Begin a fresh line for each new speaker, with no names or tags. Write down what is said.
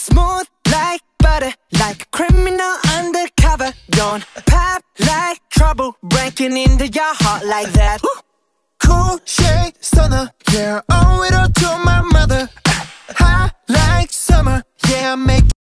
Smooth like butter, like a criminal undercover. Don't pop like trouble, breaking into your heart like that.
Cool shade stunner, yeah, owe it all to my mother. Ah, high like summer, yeah, I make